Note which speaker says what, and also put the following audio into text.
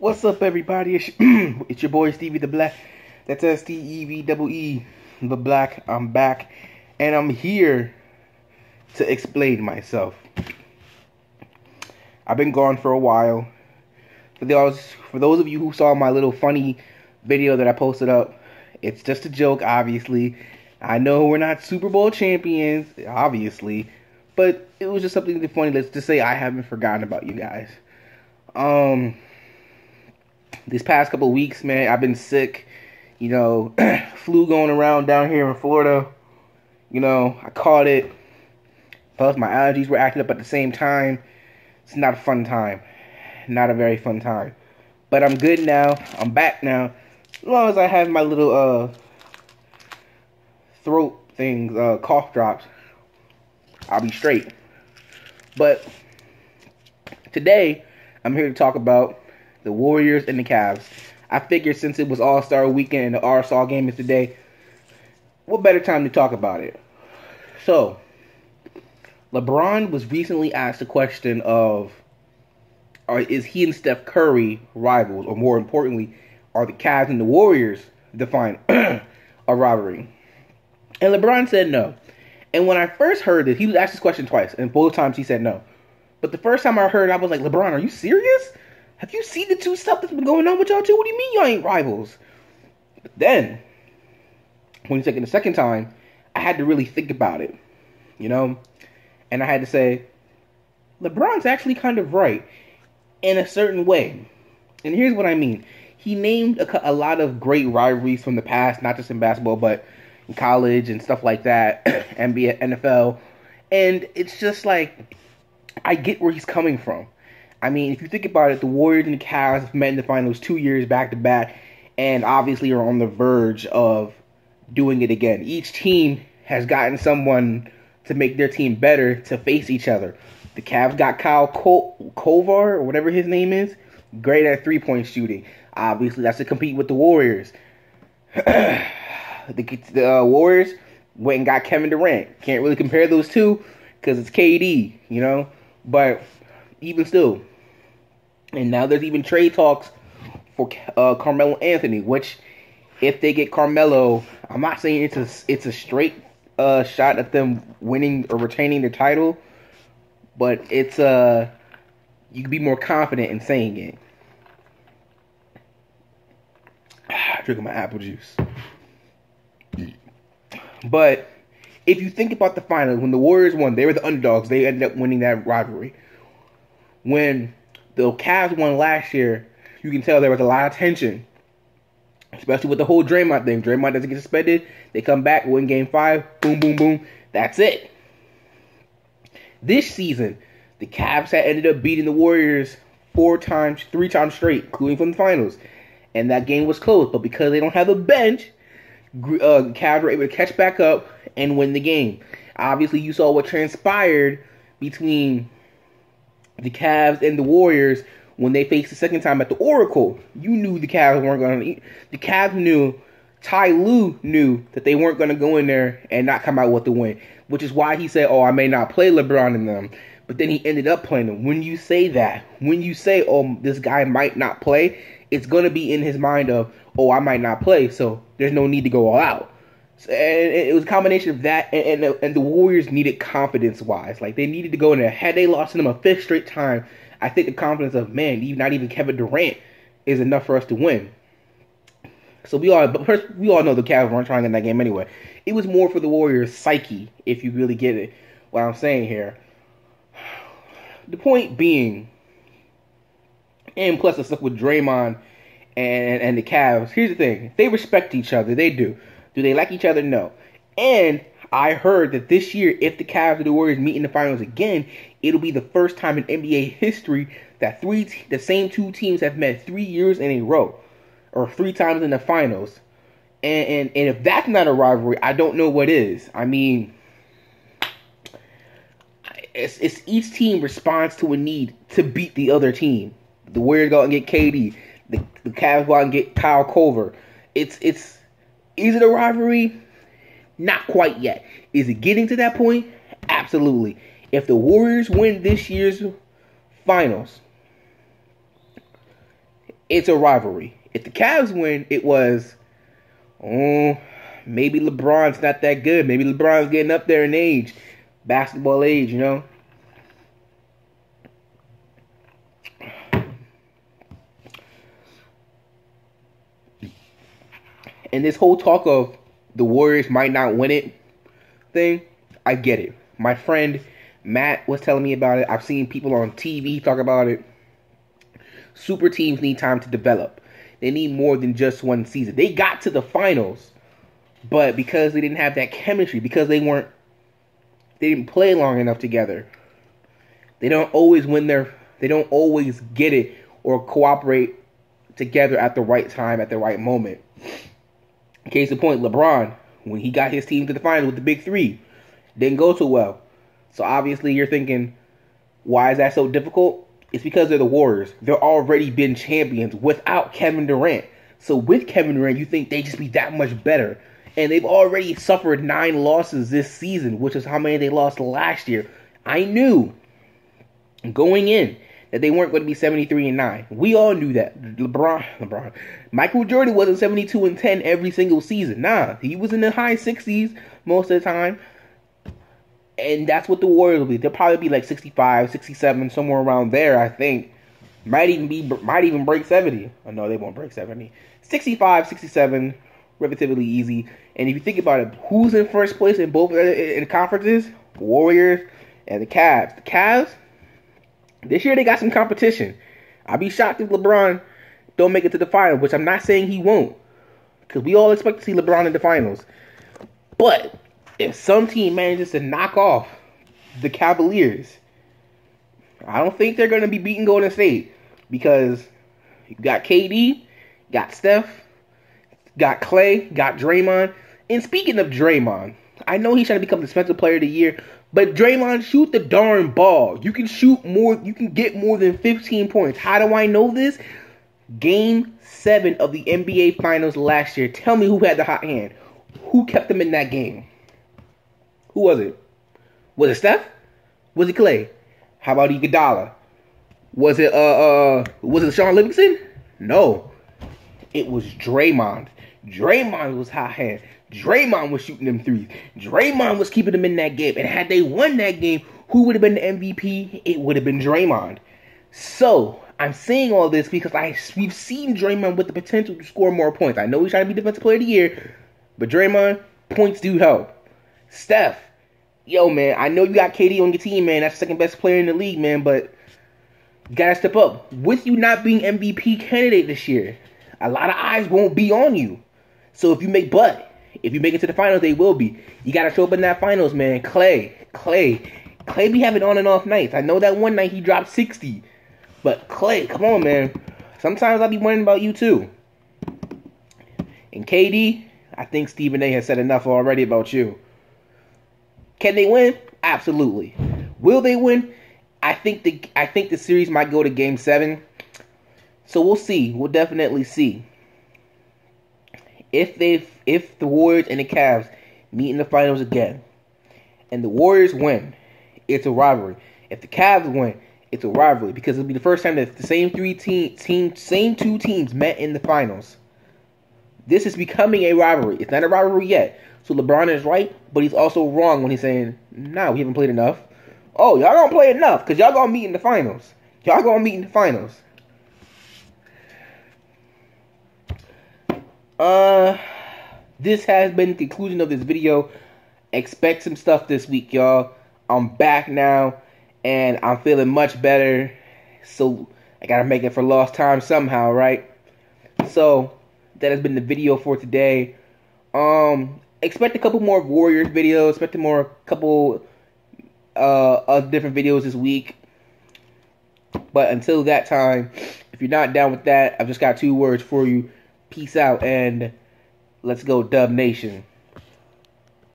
Speaker 1: What's up, everybody? It's, it's your boy Stevee the Black. That's S T E V E the Black. I'm back, and I'm here to explain myself. I've been gone for a while. For those for those of you who saw my little funny video that I posted up, it's just a joke, obviously. I know we're not Super Bowl champions, obviously, but it was just something funny. Let's just say I haven't forgotten about you guys. Um these past couple weeks, man, I've been sick. You know, flu going around down here in Florida. You know, I caught it. Plus, my allergies were acting up at the same time. It's not a fun time. Not a very fun time. But I'm good now. I'm back now. As long as I have my little uh throat things, uh cough drops, I'll be straight. But today, I'm here to talk about the Warriors and the Cavs. I figured since it was All Star Weekend and the RSL game is today, what better time to talk about it? So, LeBron was recently asked a question of, are, is he and Steph Curry rivals, or more importantly, are the Cavs and the Warriors defined a rivalry? And LeBron said no. And when I first heard this, he was asked this question twice, and both times he said no. But the first time I heard, it, I was like, LeBron, are you serious? Have you seen the two stuff that's been going on with y'all two? What do you mean y'all ain't rivals? But then, when he said it the second time, I had to really think about it, you know? And I had to say, LeBron's actually kind of right in a certain way. And here's what I mean. He named a, a lot of great rivalries from the past, not just in basketball, but in college and stuff like that, NBA, NFL. And it's just like, I get where he's coming from. I mean, if you think about it, the Warriors and the Cavs have met in the finals two years back to back, and obviously are on the verge of doing it again. Each team has gotten someone to make their team better to face each other. The Cavs got Kyle Korver, or whatever his name is, great at three point shooting. Obviously, that's to compete with the Warriors. the, the uh, Warriors went and got Kevin Durant. Can't really compare those two because it's KD, you know. But even still, and now there's even trade talks for uh, Carmelo Anthony, which if they get Carmelo, I'm not saying it's a it's a straight uh, shot at them winning or retaining the title, but it's uh you can be more confident in saying it. Drinking my apple juice. But if you think about the finals, when the Warriors won, they were the underdogs. They ended up winning that rivalry. When the Cavs won last year, you can tell there was a lot of tension, especially with the whole Draymond thing. Draymond doesn't get suspended. They come back, win game five, boom, boom, boom. That's it. This season, the Cavs had ended up beating the Warriors four times, three times straight, including from the finals. And that game was close, but because they don't have a bench, uh, Cavs were able to catch back up and win the game. Obviously, you saw what transpired between the Cavs and the Warriors when they faced the second time at the Oracle. You knew the Cavs weren't going to. The Cavs knew. Ty Lue knew that they weren't going to go in there and not come out with the win, which is why he said, "Oh, I may not play LeBron in them." But then he ended up playing them. When you say that, when you say, "Oh, this guy might not play," it's going to be in his mind of, "Oh, I might not play," so there's no need to go all out. And it was a combination of that, and, and, and the Warriors needed confidence wise. Like they needed to go in there. Had they lost to them a fifth straight time, I think the confidence of man, not even Kevin Durant, is enough for us to win. So we all, but first, we all know the Cavs weren't trying in that game anyway. It was more for the Warriors' psyche, if you really get it. What I'm saying here. The point being, and plus the stuff with Draymond and and the Cavs. Here's the thing: they respect each other. They do. Do they like each other? No. And I heard that this year, if the Cavs and the Warriors meet in the finals again, it'll be the first time in NBA history that three the same two teams have met three years in a row, or three times in the finals. And and, and if that's not a rivalry, I don't know what is. I mean, it's, it's each team responds to a need to beat the other team. The Warriors go out and get KD. The the Cavs go out and get Kyle Korver. It's it's is it a rivalry? Not quite yet. Is it getting to that point? Absolutely. If the Warriors win this year's finals, it's a rivalry. If the Cavs win, it was, oh, maybe LeBron's not that good. Maybe LeBron's getting up there in age, basketball age, you know. And this whole talk of the Warriors might not win it thing, I get it. My friend Matt was telling me about it. I've seen people on TV talk about it. Super teams need time to develop. They need more than just one season. They got to the finals, but because they didn't have that chemistry, because they weren't they didn't play long enough together. They don't always win their they don't always get it or cooperate together at the right time at the right moment. Case in point, LeBron, when he got his team to the finals with the big three, didn't go too well. So obviously you're thinking, why is that so difficult? It's because they're the Warriors. They're already been champions without Kevin Durant. So with Kevin Durant, you think they just be that much better. And they've already suffered nine losses this season, which is how many they lost last year. I knew going in that they weren't going to be 73 and 9. We all knew that. LeBron, LeBron, Michael Jordan wasn't 72 and 10 every single season. Nah, he was in the high 60s most of the time and that's what the Warriors will be. They'll probably be like 65, 67, somewhere around there. I think might even be might even break 70. Oh, no, they won't break 70. 65, 67, relatively easy. And if you think about it, who's in first place in both uh, in the conferences? Warriors and the Cavs. The Cavs this year they got some competition. I'd be shocked if LeBron don't make it to the finals, which I'm not saying he won't, because we all expect to see LeBron in the finals. But if some team manages to knock off the Cavaliers, I don't think they're going to be beating Golden State because you got KD, got Steph, got Clay, got Draymond. And speaking of Draymond, I know he's trying to become the defensive player of the year, but Draymond, shoot the darn ball. You can shoot more, you can get more than 15 points. How do I know this? Game 7 of the NBA Finals last year. Tell me who had the hot hand. Who kept them in that game? Who was it? Was it Steph? Was it Clay? How about Iguodala? Was it uh uh was it Shaun Livingston? No. It was Draymond. Draymond was hot hand. Draymond was shooting them threes. Draymond was keeping them in that game. And had they won that game, who would have been the MVP? It would have been Draymond. So I'm saying all this because I we've seen Draymond with the potential to score more points. I know he's trying to be defensive player of the year, but Draymond points do help. Steph, yo, man, I know you got KD on your team, man. That's the second best player in the league, man, but you gotta step up. With you not being MVP candidate this year, a lot of eyes won't be on you. So if you make but, if you make it to the finals, they will be. You gotta show up in that finals, man. Clay, Clay, Clay be having on and off nights. I know that one night he dropped 60. But Clay, come on, man. Sometimes I'll be wondering about you too. And KD, I think Stephen A has said enough already about you. Can they win? Absolutely. Will they win? I think the I think the series might go to game seven. So we'll see. We'll definitely see. If they if the Warriors and the Cavs meet in the finals again, and the Warriors win, it's a rivalry. If the Cavs win, it's a rivalry because it'll be the first time that the same three team team same two teams met in the finals. This is becoming a rivalry. It's not a rivalry yet. So LeBron is right, but he's also wrong when he's saying, "Nah, we haven't played enough." Oh, y'all gonna play enough because y'all gonna meet in the finals. Y'all gonna meet in the finals. Uh, this has been the conclusion of this video. Expect some stuff this week, y'all. I'm back now, and I'm feeling much better. So I gotta make it for lost time somehow, right? So that has been the video for today. Um, expect a couple more Warriors videos. Expect a more couple uh of different videos this week. But until that time, if you're not down with that, I've just got two words for you. Peace out and let's go Dub Nation.